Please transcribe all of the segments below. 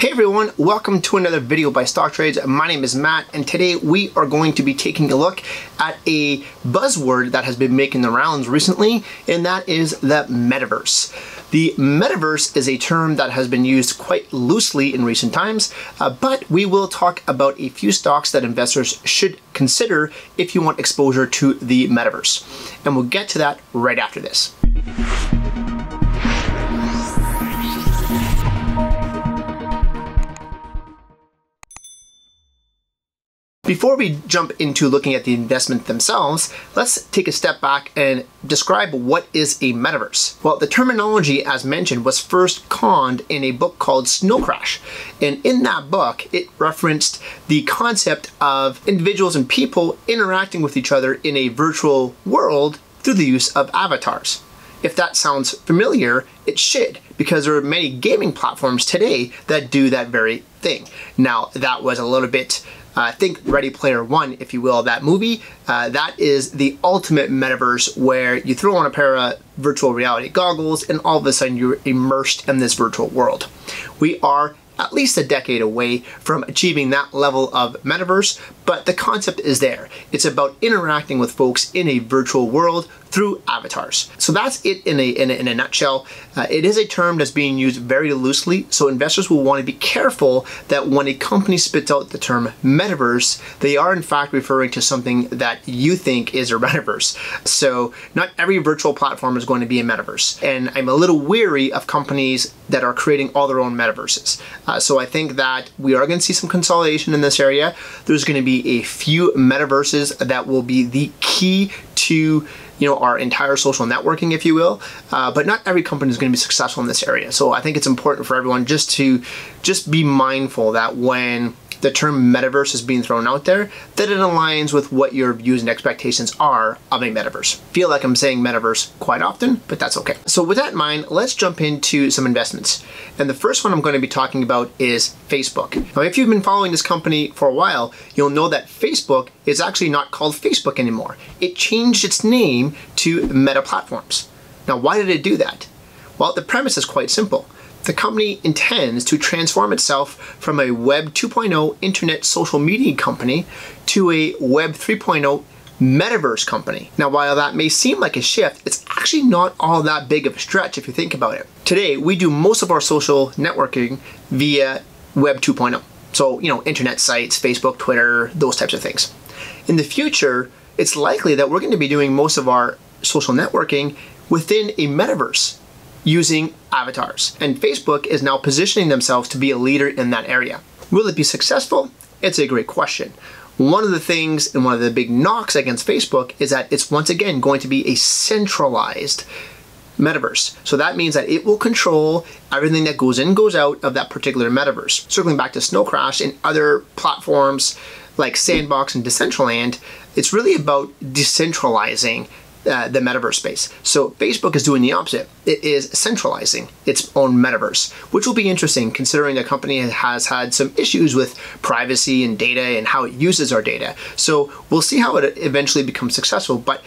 Hey everyone, welcome to another video by Stocktrades. My name is Matt and today we are going to be taking a look at a buzzword that has been making the rounds recently and that is the metaverse. The metaverse is a term that has been used quite loosely in recent times, uh, but we will talk about a few stocks that investors should consider if you want exposure to the metaverse. And we'll get to that right after this. Before we jump into looking at the investment themselves, let's take a step back and describe what is a metaverse. Well, the terminology, as mentioned, was first conned in a book called Snow Crash. And in that book, it referenced the concept of individuals and people interacting with each other in a virtual world through the use of avatars. If that sounds familiar, it should, because there are many gaming platforms today that do that very thing. Now, that was a little bit uh, think Ready Player One, if you will, that movie. Uh, that is the ultimate metaverse where you throw on a pair of virtual reality goggles and all of a sudden you're immersed in this virtual world. We are at least a decade away from achieving that level of metaverse, but the concept is there. It's about interacting with folks in a virtual world through avatars. So that's it in a, in a, in a nutshell. Uh, it is a term that's being used very loosely, so investors will want to be careful that when a company spits out the term metaverse, they are in fact referring to something that you think is a metaverse. So not every virtual platform is going to be a metaverse. And I'm a little weary of companies that are creating all their own metaverses. Uh, so I think that we are going to see some consolidation in this area. There's going to be a few metaverses that will be the key to you know our entire social networking, if you will. Uh, but not every company is going to be successful in this area. So I think it's important for everyone just to just be mindful that when the term metaverse is being thrown out there, that it aligns with what your views and expectations are of a metaverse. Feel like I'm saying metaverse quite often, but that's okay. So with that in mind, let's jump into some investments. And the first one I'm going to be talking about is Facebook. Now, if you've been following this company for a while, you'll know that Facebook is actually not called Facebook anymore. It changed its name to Meta Platforms. Now, why did it do that? Well, the premise is quite simple the company intends to transform itself from a Web 2.0 internet social media company to a Web 3.0 metaverse company. Now, while that may seem like a shift, it's actually not all that big of a stretch if you think about it. Today, we do most of our social networking via Web 2.0. So, you know, internet sites, Facebook, Twitter, those types of things. In the future, it's likely that we're going to be doing most of our social networking within a metaverse using avatars. And Facebook is now positioning themselves to be a leader in that area. Will it be successful? It's a great question. One of the things and one of the big knocks against Facebook is that it's once again going to be a centralized metaverse. So that means that it will control everything that goes in goes out of that particular metaverse. Circling back to Snow Crash and other platforms like Sandbox and Decentraland, it's really about decentralizing uh, the metaverse space. So Facebook is doing the opposite. It is centralizing its own metaverse, which will be interesting considering the company has had some issues with privacy and data and how it uses our data. So we'll see how it eventually becomes successful. But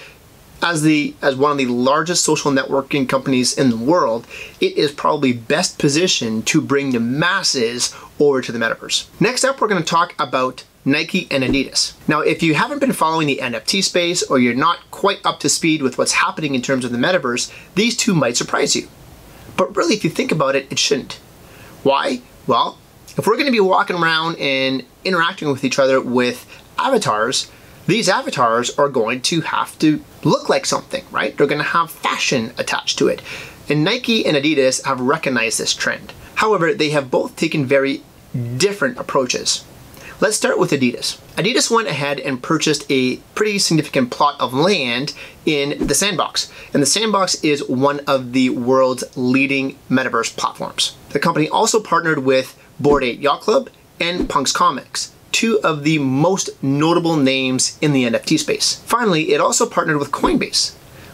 as the as one of the largest social networking companies in the world, it is probably best positioned to bring the masses over to the metaverse. Next up, we're going to talk about Nike and Adidas. Now, if you haven't been following the NFT space or you're not quite up to speed with what's happening in terms of the metaverse, these two might surprise you. But really, if you think about it, it shouldn't. Why? Well, if we're going to be walking around and interacting with each other with avatars, these avatars are going to have to look like something, right? They're going to have fashion attached to it. And Nike and Adidas have recognized this trend. However, they have both taken very different approaches. Let's start with Adidas. Adidas went ahead and purchased a pretty significant plot of land in the Sandbox. And the Sandbox is one of the world's leading metaverse platforms. The company also partnered with Bored Ape Yacht Club and Punks Comics, two of the most notable names in the NFT space. Finally, it also partnered with Coinbase,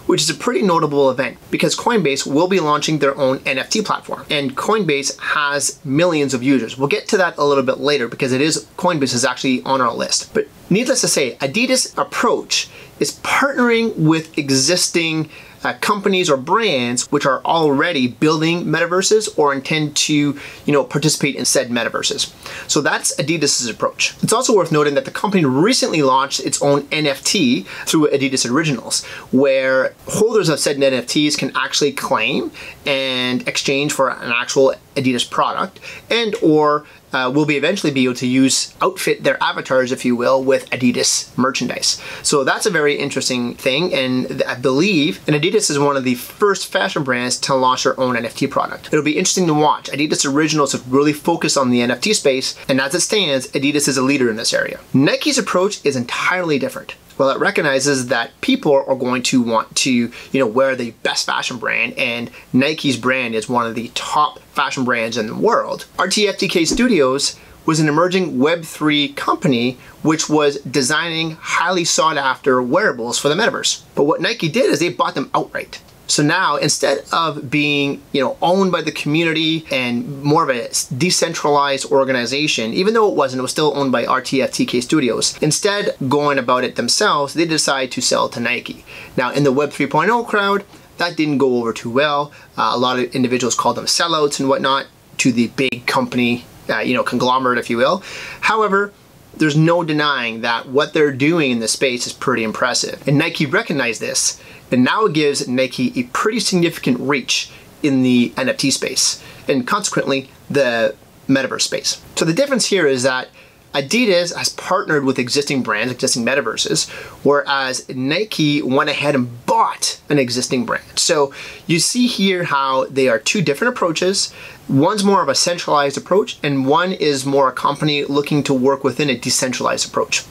which is a pretty notable event because Coinbase will be launching their own NFT platform. And Coinbase has millions of users. We'll get to that a little bit later because it is Coinbase is actually on our list. But needless to say, Adidas approach is partnering with existing uh, companies or brands which are already building metaverses or intend to, you know, participate in said metaverses. So that's Adidas's approach. It's also worth noting that the company recently launched its own NFT through Adidas Originals, where holders of said NFTs can actually claim and exchange for an actual Adidas product and or uh, will be eventually be able to use outfit their avatars, if you will, with Adidas merchandise. So that's a very interesting thing, and I believe, and Adidas is one of the first fashion brands to launch their own NFT product. It'll be interesting to watch. Adidas Originals have really focused on the NFT space, and as it stands, Adidas is a leader in this area. Nike's approach is entirely different well, it recognizes that people are going to want to, you know, wear the best fashion brand, and Nike's brand is one of the top fashion brands in the world. RTFKT Studios was an emerging Web3 company which was designing highly sought after wearables for the metaverse. But what Nike did is they bought them outright. So now instead of being, you know, owned by the community and more of a decentralized organization, even though it wasn't, it was still owned by RTFKT Studios. Instead, going about it themselves, they decided to sell to Nike. Now in the Web 3.0 crowd, that didn't go over too well. Uh, a lot of individuals called them sellouts and whatnot to the big company, uh, you know, conglomerate, if you will. However, there's no denying that what they're doing in this space is pretty impressive. And Nike recognized this and now it gives Nike a pretty significant reach in the NFT space and consequently the metaverse space. So the difference here is that Adidas has partnered with existing brands, existing metaverses, whereas Nike went ahead and bought an existing brand. So you see here how they are two different approaches. One's more of a centralized approach, and one is more a company looking to work within a decentralized approach.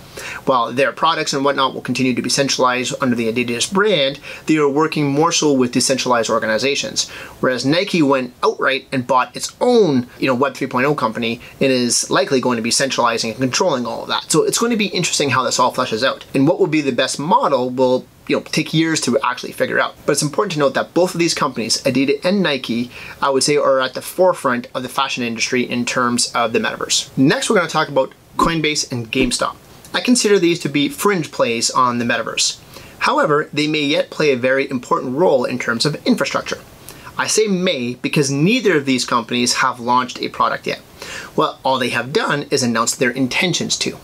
While their products and whatnot will continue to be centralized under the Adidas brand, they are working more so with decentralized organizations. Whereas Nike went outright and bought its own, you know, Web 3.0 company and is likely going to be centralizing and controlling all of that. So it's going to be interesting how this all fleshes out. And what will be the best model will you know take years to actually figure out. But it's important to note that both of these companies, Adidas and Nike, I would say are at the forefront of the fashion industry in terms of the metaverse. Next, we're going to talk about Coinbase and GameStop. I consider these to be fringe plays on the metaverse. However, they may yet play a very important role in terms of infrastructure. I say may because neither of these companies have launched a product yet. Well, all they have done is announce their intentions to.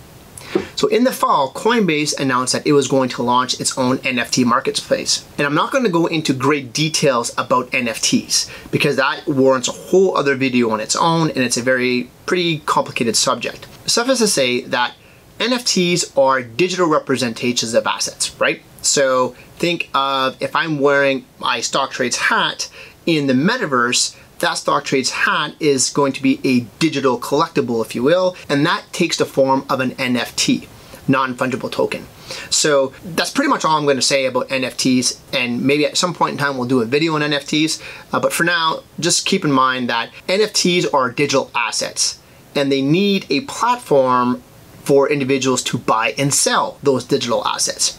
So in the fall, Coinbase announced that it was going to launch its own NFT marketplace. And I'm not going to go into great details about NFTs because that warrants a whole other video on its own and it's a very pretty complicated subject. Suffice to say that NFTs are digital representations of assets, right? So think of if I'm wearing my stock trades hat in the metaverse, that stock trades hat is going to be a digital collectible, if you will, and that takes the form of an NFT, non-fungible token. So that's pretty much all I'm going to say about NFTs, and maybe at some point in time we'll do a video on NFTs. Uh, but for now, just keep in mind that NFTs are digital assets, and they need a platform for individuals to buy and sell those digital assets.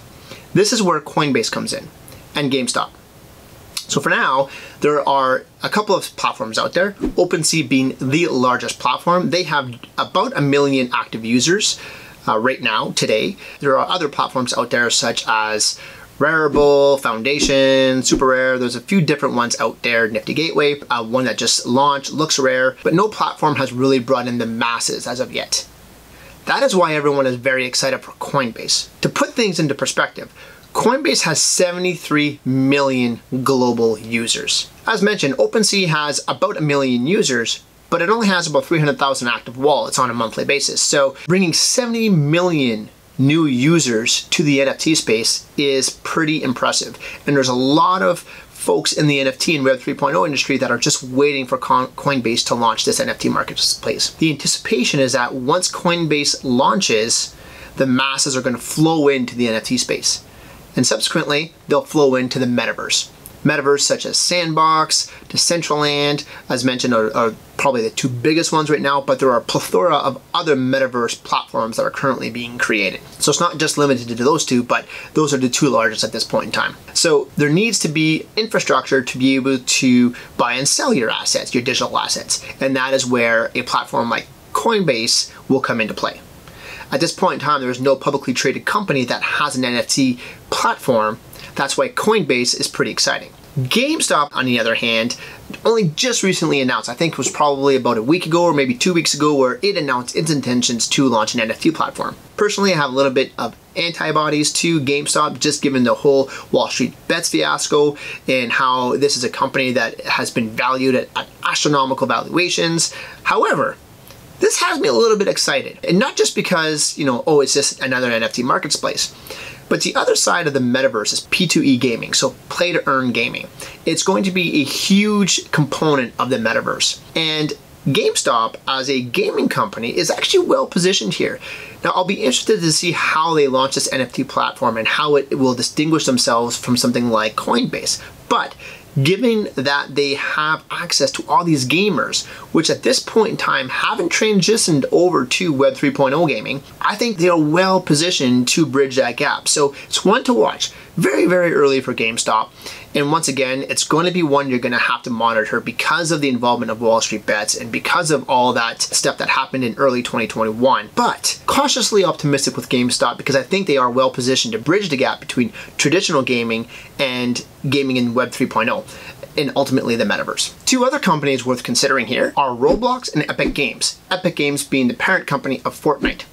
This is where Coinbase comes in and GameStop. So for now, there are a couple of platforms out there, OpenSea being the largest platform. They have about a million active users uh, right now, today. There are other platforms out there such as Rarible, Foundation, SuperRare. There's a few different ones out there. Nifty Gateway, uh, one that just launched, LooksRare, but no platform has really brought in the masses as of yet. That is why everyone is very excited for Coinbase. To put things into perspective, Coinbase has 73 million global users. As mentioned, OpenSea has about a million users, but it only has about 300,000 active wallets on a monthly basis. So bringing 70 million new users to the NFT space is pretty impressive. And there's a lot of folks in the NFT and Web 3.0 industry that are just waiting for Coinbase to launch this NFT marketplace. The anticipation is that once Coinbase launches, the masses are going to flow into the NFT space. And subsequently, they'll flow into the metaverse metaverse such as Sandbox, Decentraland, as mentioned, are, are, probably the two biggest ones right now, but there are a plethora of other metaverse platforms that are currently being created. So it's not just limited to those two, but those are the two largest at this point in time. So there needs to be infrastructure to be able to buy and sell your assets, your digital assets, and that is where a platform like Coinbase will come into play. At this point in time, there is no publicly traded company that has an NFT platform That's why Coinbase is pretty exciting. GameStop, on the other hand, only just recently announced, I think it was probably about a week ago or maybe two weeks ago, where it announced its intentions to launch an NFT platform. Personally, I have a little bit of antibodies to GameStop, just given the whole Wall Street bets fiasco and how this is a company that has been valued at, at astronomical valuations. However, this has me a little bit excited. And not just because, you know, oh, it's just another NFT marketplace. But the other side of the metaverse is P2E gaming, so play to earn gaming. It's going to be a huge component of the metaverse. And GameStop, as a gaming company, is actually well positioned here. Now, I'll be interested to see how they launch this NFT platform and how it will distinguish themselves from something like Coinbase. But given that they have access to all these gamers, which at this point in time haven't transitioned over to Web 3.0 gaming, I think they are well positioned to bridge that gap. So it's one to watch. Very, very early for GameStop. And once again, it's going to be one you're going to have to monitor because of the involvement of Wall Street bets and because of all that stuff that happened in early 2021. But cautiously optimistic with GameStop because I think they are well positioned to bridge the gap between traditional gaming and gaming in Web 3.0 and ultimately the metaverse. Two other companies worth considering here are Roblox and Epic Games. Epic Games being the parent company of Fortnite.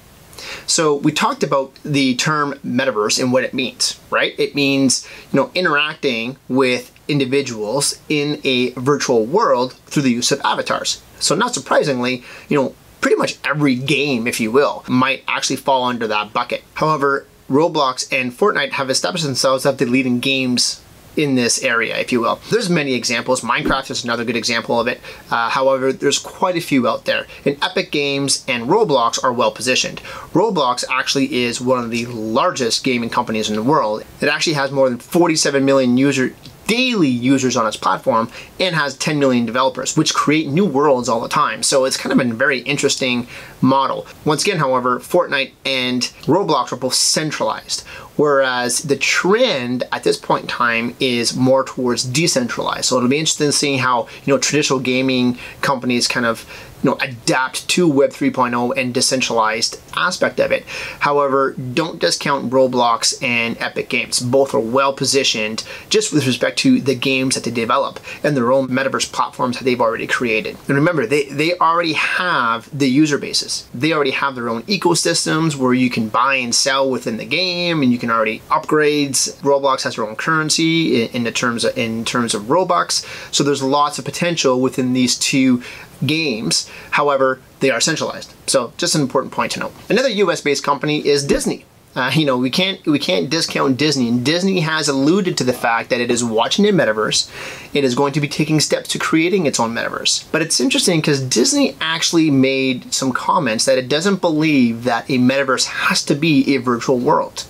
So we talked about the term metaverse and what it means, right? It means, you know, interacting with individuals in a virtual world through the use of avatars. So not surprisingly, you know, pretty much every game, if you will, might actually fall under that bucket. However, Roblox and Fortnite have established themselves as the leading games in this area, if you will. There's many examples. Minecraft is another good example of it. Uh, however, there's quite a few out there. And Epic Games and Roblox are well positioned. Roblox actually is one of the largest gaming companies in the world. It actually has more than 47 million user daily users on its platform and has 10 million developers, which create new worlds all the time. So it's kind of a very interesting model. Once again, however, Fortnite and Roblox are both centralized, Whereas the trend at this point in time is more towards decentralized. So it'll be interesting seeing how, you know, traditional gaming companies kind of you know, adapt to Web 3.0 and decentralized aspect of it. However, don't discount Roblox and Epic Games. Both are well positioned just with respect to the games that they develop and their own metaverse platforms that they've already created. And remember, they, they already have the user bases. They already have their own ecosystems where you can buy and sell within the game and you can already upgrades. Roblox has their own currency in, in the terms of, in terms of Robux. So there's lots of potential within these two games. However, they are centralized. So just an important point to note. Another US based company is Disney. Uh, you know, we can't we can't discount Disney, and Disney has alluded to the fact that it is watching a metaverse. It is going to be taking steps to creating its own metaverse. But it's interesting because Disney actually made some comments that it doesn't believe that a metaverse has to be a virtual world.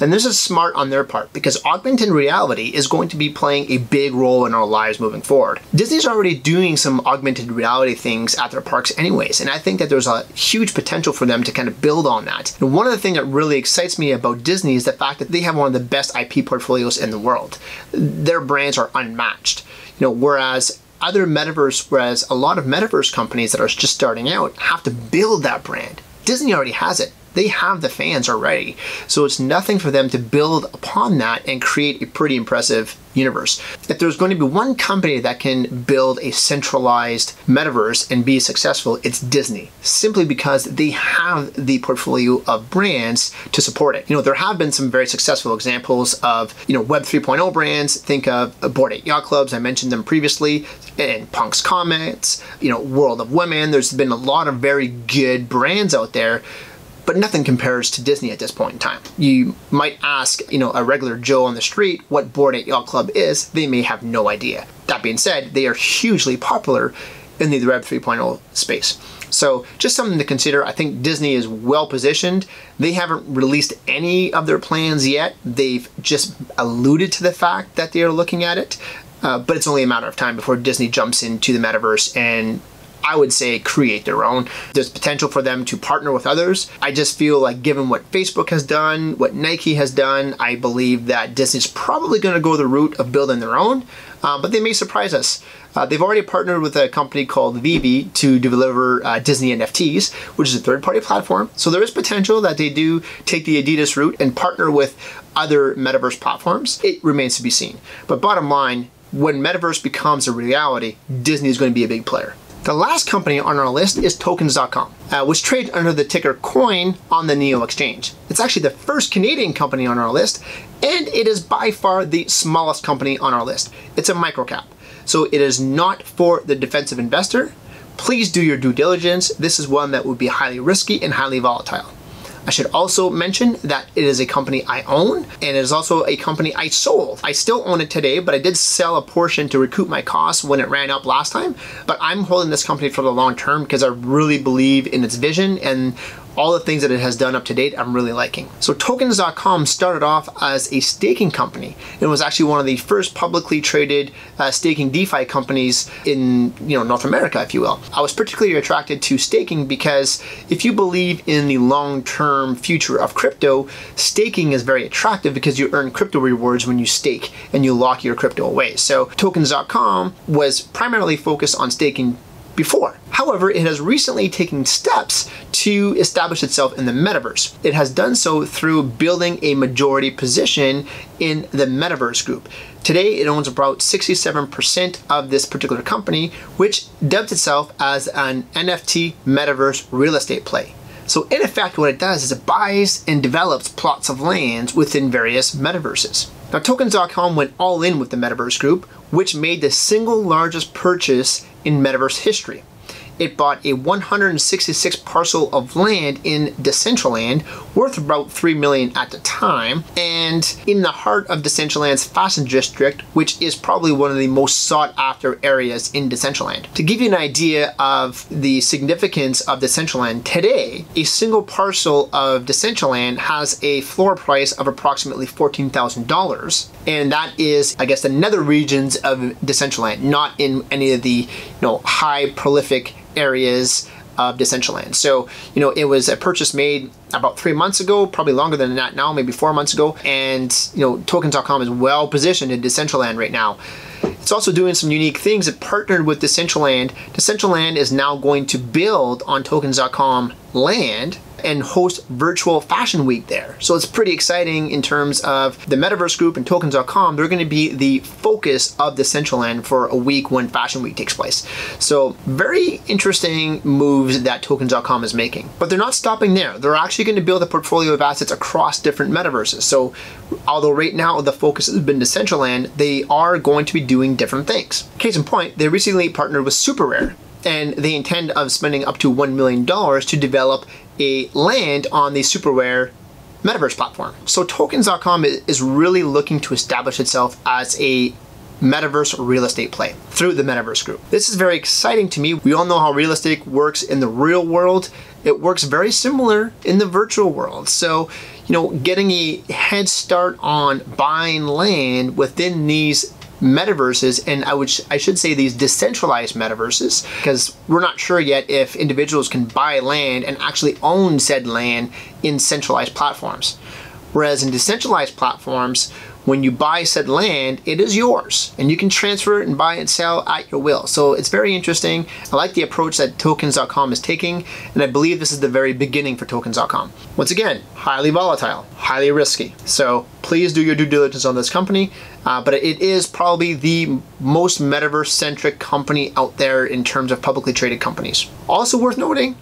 And this is smart on their part because augmented reality is going to be playing a big role in our lives moving forward. Disney's already doing some augmented reality things at their parks anyways, and I think that there's a huge potential for them to kind of build on that. And one of the things that really excites me about Disney is the fact that they have one of the best IP portfolios in the world. Their brands are unmatched. You know, whereas other metaverse, whereas a lot of metaverse companies that are just starting out have to build that brand. Disney already has it they have the fans already. So it's nothing for them to build upon that and create a pretty impressive universe. If there's going to be one company that can build a centralized metaverse and be successful, it's Disney, simply because they have the portfolio of brands to support it. You know, there have been some very successful examples of, you know, Web 3.0 brands. Think of Bored Ape Yacht Clubs, I mentioned them previously, and Punk's Comments, you know, World of Women. There's been a lot of very good brands out there but nothing compares to Disney at this point in time. You might ask, you know, a regular Joe on the street what Bored Ape Yacht Club is, they may have no idea. That being said, they are hugely popular in the Web 3.0 space. So just something to consider. I think Disney is well positioned. They haven't released any of their plans yet. They've just alluded to the fact that they are looking at it. Uh, but it's only a matter of time before Disney jumps into the metaverse and I would say create their own. There's potential for them to partner with others. I just feel like given what Facebook has done, what Nike has done, I believe that Disney's probably going to go the route of building their own, uh, but they may surprise us. Uh, they've already partnered with a company called VeVe to deliver uh, Disney NFTs, which is a third party platform. So there is potential that they do take the Adidas route and partner with other metaverse platforms. It remains to be seen. But bottom line, when metaverse becomes a reality, Disney is going to be a big player. The last company on our list is Tokens.com, uh, which trades under the ticker COIN on the NEO Exchange. It's actually the first Canadian company on our list, and it is by far the smallest company on our list. It's a microcap, so it is not for the defensive investor. Please do your due diligence. This is one that would be highly risky and highly volatile. I should also mention that it is a company I own and it is also a company I sold. I still own it today, but I did sell a portion to recoup my costs when it ran up last time. But I'm holding this company for the long term because I really believe in its vision and all the things that it has done up to date, I'm really liking. So Tokens.com started off as a staking company. It was actually one of the first publicly traded uh, staking DeFi companies in you know North America, if you will. I was particularly attracted to staking because if you believe in the long-term future of crypto, staking is very attractive because you earn crypto rewards when you stake and you lock your crypto away. So Tokens.com was primarily focused on staking before. However, it has recently taken steps to establish itself in the metaverse. It has done so through building a majority position in the metaverse group. Today, it owns about 67% of this particular company, which dubs itself as an NFT metaverse real estate play. So in effect, what it does is it buys and develops plots of lands within various metaverses. Now Tokens.com went all in with the Metaverse Group, which made the single largest purchase in Metaverse history it bought a 166 parcel of land in Decentraland, worth about 3 million at the time, and in the heart of Decentraland's fashion district, which is probably one of the most sought after areas in Decentraland. To give you an idea of the significance of Decentraland today, a single parcel of Decentraland has a floor price of approximately $14,000, and that is, I guess, the nether regions of Decentraland, not in any of the you know high prolific areas of Decentraland. So, you know, it was a purchase made about three months ago, probably longer than that now, maybe four months ago. And, you know, Tokens.com is well positioned in Decentraland right now. It's also doing some unique things. It partnered with Decentraland. Decentraland is now going to build on Tokens.com land and host virtual fashion week there. So it's pretty exciting in terms of the Metaverse Group and Tokens.com. They're going to be the focus of Decentraland for a week when Fashion Week takes place. So very interesting moves that Tokens.com is making. But they're not stopping there. They're actually going to build a portfolio of assets across different metaverses. So although right now the focus has been Central Decentraland, they are going to be doing different things. Case in point, they recently partnered with SuperRare and they intend of spending up to $1 million to develop a land on the SuperRare metaverse platform. So tokens.com is really looking to establish itself as a metaverse real estate play through the metaverse group. This is very exciting to me. We all know how real estate works in the real world. It works very similar in the virtual world. So, you know, getting a head start on buying land within these metaverses and I would I should say these decentralized metaverses because we're not sure yet if individuals can buy land and actually own said land in centralized platforms. Whereas in decentralized platforms, when you buy said land, it is yours and you can transfer it and buy and sell at your will. So it's very interesting. I like the approach that tokens.com is taking and I believe this is the very beginning for tokens.com. Once again, highly volatile, highly risky. So please do your due diligence on this company. Uh, but it is probably the most metaverse centric company out there in terms of publicly traded companies. Also worth noting,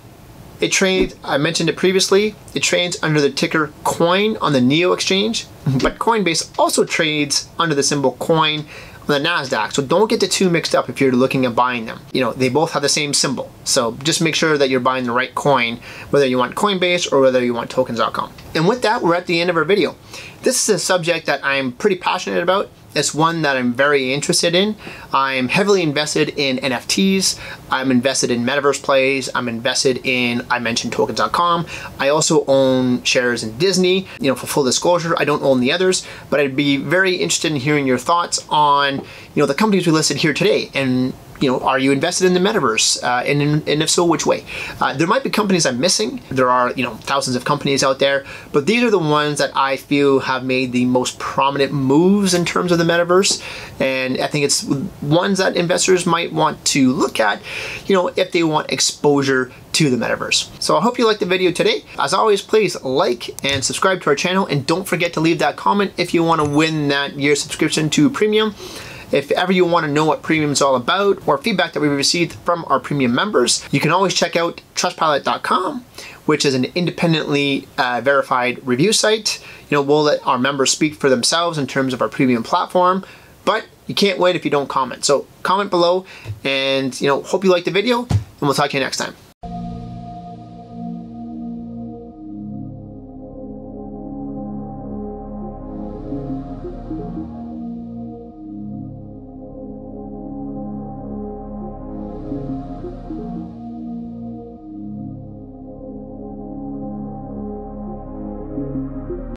it trades, I mentioned it previously, it trades under the ticker COIN on the NEO exchange, mhm. but Coinbase also trades under the symbol COIN on the NASDAQ. So don't get the two mixed up if you're looking at buying them. You know, they both have the same symbol. So just make sure that you're buying the right coin, whether you want Coinbase or whether you want tokens.com. And with that, we're at the end of our video. This is a subject that I'm pretty passionate about. It's one that I'm very interested in. I'm heavily invested in NFTs. I'm invested in metaverse plays. I'm invested in, I mentioned tokens.com. I also own shares in Disney. You know, for full disclosure, I don't own the others, but I'd be very interested in hearing your thoughts on, you know, the companies we listed here today and you know, are you invested in the metaverse? Uh, and, and if so, which way? Uh, there might be companies I'm missing. There are, you know, thousands of companies out there, but these are the ones that I feel have made the most prominent moves in terms of the metaverse. And I think it's ones that investors might want to look at, you know, if they want exposure to the metaverse. So I hope you liked the video today. As always, please like and subscribe to our channel and don't forget to leave that comment if you want to win that year subscription to Premium. If ever you want to know what Premium is all about or feedback that we received from our Premium members, you can always check out trustpilot.com, which is an independently uh, verified review site. You know, we'll let our members speak for themselves in terms of our Premium platform, but you can't win if you don't comment. So comment below and, you know, hope you like the video and we'll talk to you next time.